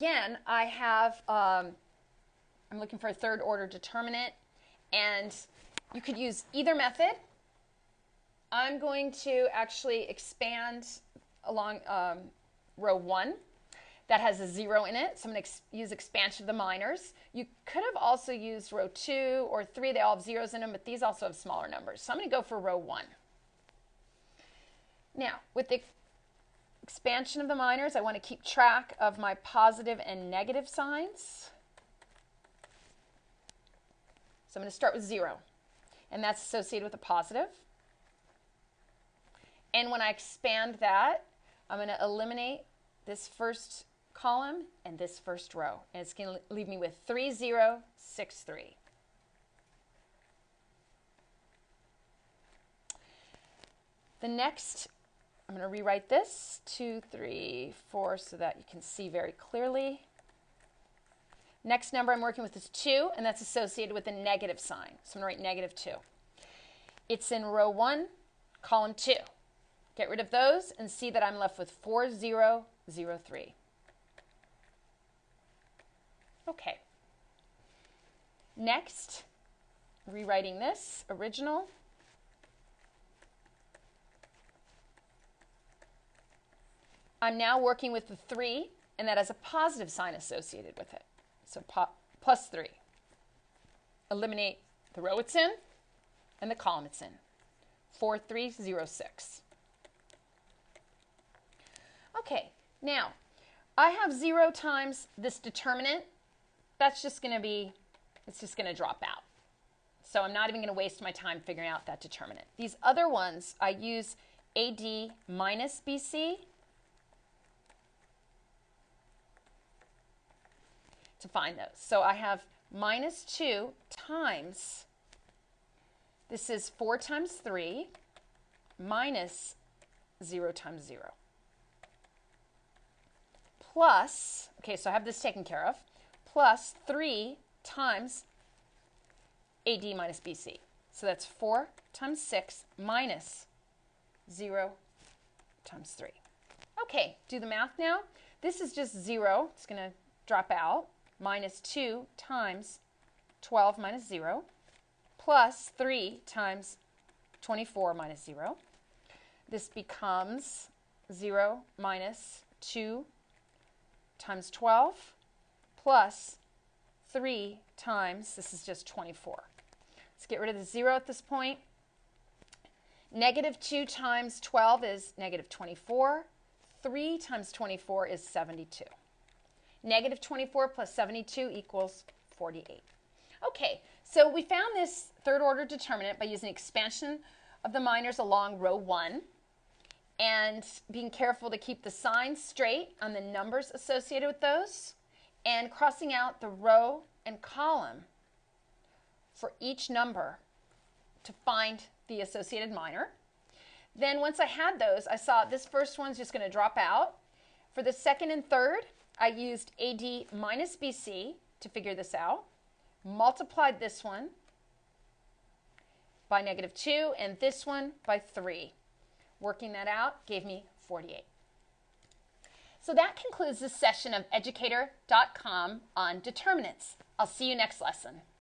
Again, I have, um, I'm looking for a third order determinant, and you could use either method. I'm going to actually expand along um, row one that has a zero in it. So I'm going to ex use expansion of the minors. You could have also used row two or three. They all have zeros in them, but these also have smaller numbers. So I'm going to go for row one. Now, with the expansion of the minors, I want to keep track of my positive and negative signs. So I'm going to start with zero, and that's associated with a positive. And when I expand that, I'm going to eliminate this first column and this first row. And it's going to leave me with 3063. The next I'm going to rewrite this, two, three, four, so that you can see very clearly. Next number I'm working with is 2, and that's associated with a negative sign. So I'm going to write negative 2. It's in row 1, column 2. Get rid of those and see that I'm left with 4003. Okay. Next, rewriting this, original, I'm now working with the 3, and that has a positive sign associated with it. So plus 3. Eliminate the row it's in and the column it's in. 4306. Okay, now I have 0 times this determinant. That's just going to be, it's just going to drop out. So I'm not even going to waste my time figuring out that determinant. These other ones, I use AD minus BC to find those. So I have minus 2 times, this is 4 times 3 minus 0 times 0. Plus, okay, so I have this taken care of, plus 3 times AD minus BC. So that's 4 times 6 minus 0 times 3. Okay, do the math now. This is just 0. It's going to drop out minus 2 times 12 minus 0 plus 3 times 24 minus 0. This becomes 0 minus 2 times 12 plus 3 times, this is just 24. Let's get rid of the 0 at this point. Negative 2 times 12 is negative 24. 3 times 24 is 72. Negative 24 plus 72 equals 48. Okay, so we found this third order determinant by using expansion of the minors along row 1 and being careful to keep the signs straight on the numbers associated with those and crossing out the row and column for each number to find the associated minor. Then once I had those, I saw this first one's just going to drop out. For the second and third, I used AD minus BC to figure this out, multiplied this one by negative 2 and this one by 3. Working that out gave me 48. So that concludes this session of educator.com on determinants. I'll see you next lesson.